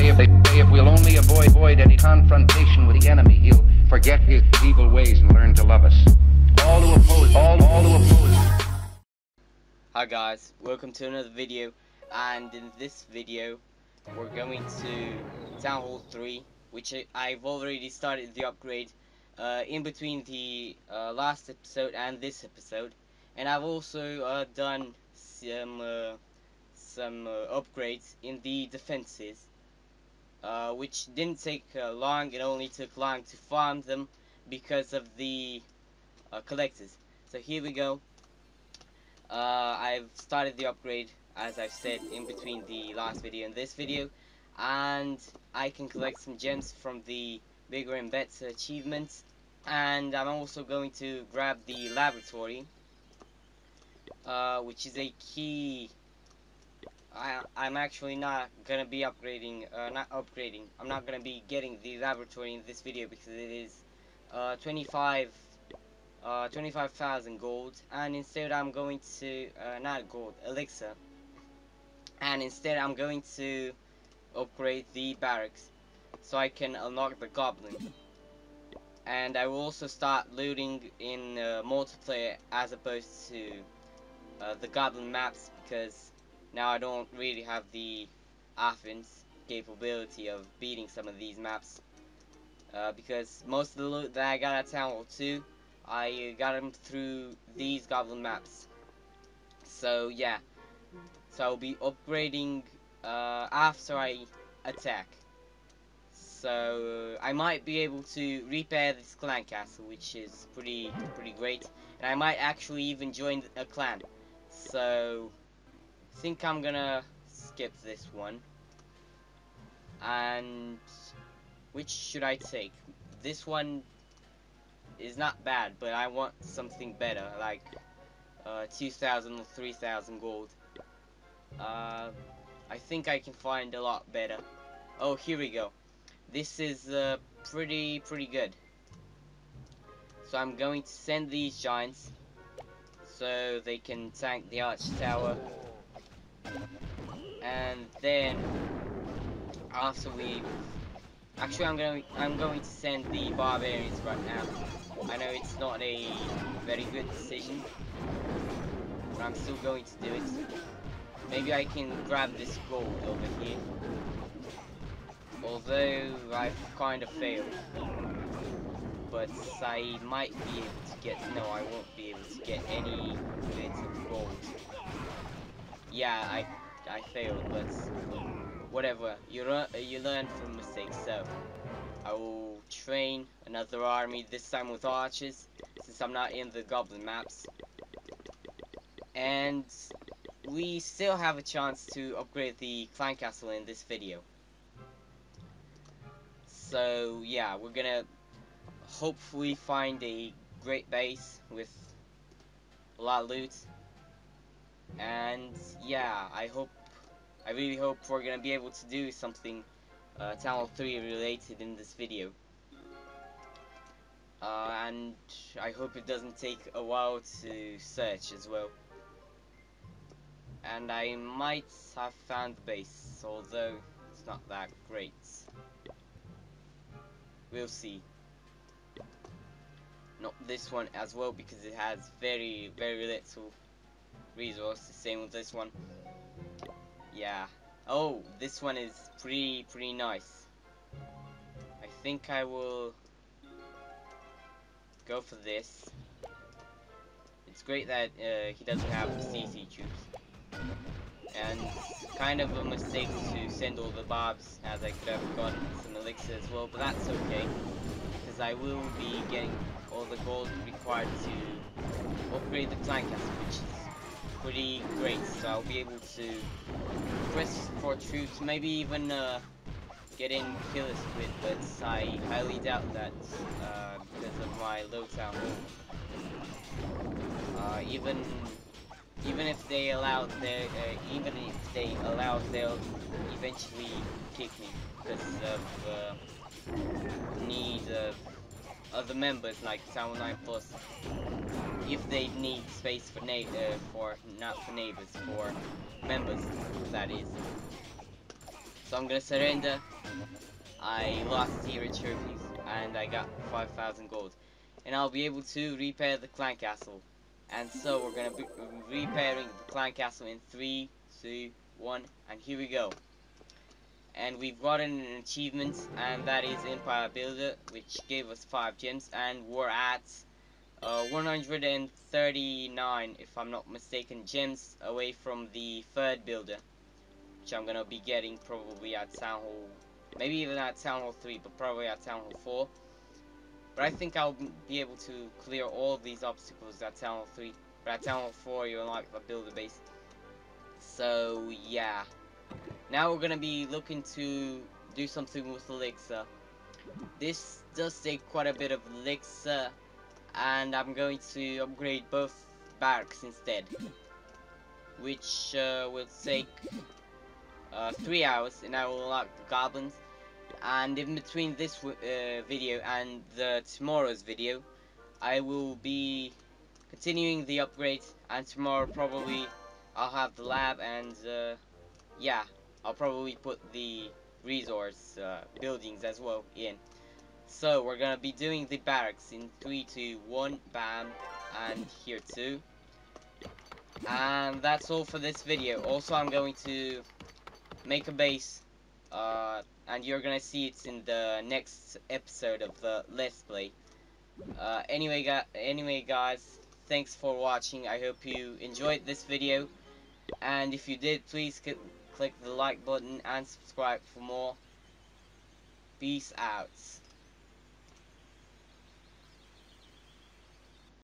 say if, they say if we'll only avoid, avoid any confrontation with the enemy, he'll forget his evil ways and learn to love us. All who oppose, all, all who oppose. Hi guys, welcome to another video and in this video we're going to Town Hall 3 which I've already started the upgrade uh, in between the uh, last episode and this episode and I've also uh, done some uh, some uh, upgrades in the defenses uh, which didn't take long it only took long to farm them because of the collectors so here we go uh, I've started the upgrade, as I've said, in between the last video and this video. And I can collect some gems from the bigger and better achievements. And I'm also going to grab the laboratory, uh, which is a key. I, I'm actually not gonna be upgrading, uh, not upgrading. I'm not gonna be getting the laboratory in this video because it is uh, 25 uh, 25,000 gold. And instead I'm going to uh, not gold elixir. And instead I'm going to upgrade the barracks so I can unlock the goblin. And I will also start looting in uh, multiplayer as opposed to uh, the goblin maps because now I don't really have the offense capability of beating some of these maps uh, because most of the loot that I got at Town Hall 2 I got them through these goblin maps. So yeah, so I'll be upgrading uh, after I attack. So I might be able to repair this clan castle, which is pretty pretty great, and I might actually even join a clan. So think I'm gonna skip this one. And which should I take? This one is not bad, but I want something better, like uh, 2,000 or 3,000 gold. Uh, I think I can find a lot better. Oh, here we go. This is uh, pretty, pretty good. So I'm going to send these giants so they can tank the arch tower. And then after we actually I'm going I'm going to send the barbarians right now. I know it's not a very good decision, but I'm still going to do it. Maybe I can grab this gold over here. Although I've kind of failed. But I might be able to get, no I won't be able to get any bit of gold. Yeah, I, I failed, but whatever. You, learn, you learn from mistakes, so I will train another army, this time with archers, since I'm not in the goblin maps. And we still have a chance to upgrade the clan castle in this video. So yeah, we're gonna hopefully find a great base with a lot of loot. And yeah, I hope, I really hope we're gonna be able to do something uh, Town 3 related in this video. Uh, and I hope it doesn't take a while to search as well. And I might have found the base, although it's not that great. We'll see. Not this one as well because it has very, very little resources. Same with this one. Yeah. Oh, this one is pretty, pretty nice. I think I will go for this. It's great that uh, he doesn't have CC troops. And kind of a mistake to send all the bobs as I could have gotten some elixir as well, but that's okay. Because I will be getting all the gold required to upgrade the clan castle, which is pretty great. So I'll be able to press for troops, maybe even uh, get in killer squid, but I highly doubt that uh, because of my low town. Uh, even even if they allow their uh, even if they allow they'll eventually kick me because of uh, need of other members like Town 9 Plus if they need space for na uh, for not for neighbors for members that is So I'm gonna surrender. I lost zero trophies and I got 5,000 gold. And I'll be able to repair the clan castle. And so we're gonna be repairing the clan castle in 3, 2, 1, and here we go. And we've gotten an achievement, and that is Empire Builder, which gave us 5 gems, and we're at uh, 139, if I'm not mistaken, gems away from the third builder, which I'm gonna be getting probably at Town Hall, maybe even at Town Hall 3, but probably at Town Hall 4. But I think I'll be able to clear all of these obstacles at Town Hall 3. But at Town Hall 4, you unlock the builder base. So, yeah. Now we're gonna be looking to do something with Elixir. This does take quite a bit of Elixir, and I'm going to upgrade both barracks instead. Which uh, will take uh, 3 hours, and I will unlock the goblins and in between this uh, video and the tomorrow's video I will be continuing the upgrade and tomorrow probably I'll have the lab and uh, yeah I'll probably put the resource uh, buildings as well in so we're gonna be doing the barracks in 3 2 1 bam and here too and that's all for this video also I'm going to make a base uh, and you're gonna see it in the next episode of the Let's Play. Uh, anyway, gu anyway, guys, thanks for watching. I hope you enjoyed this video, and if you did, please click the like button and subscribe for more. Peace out.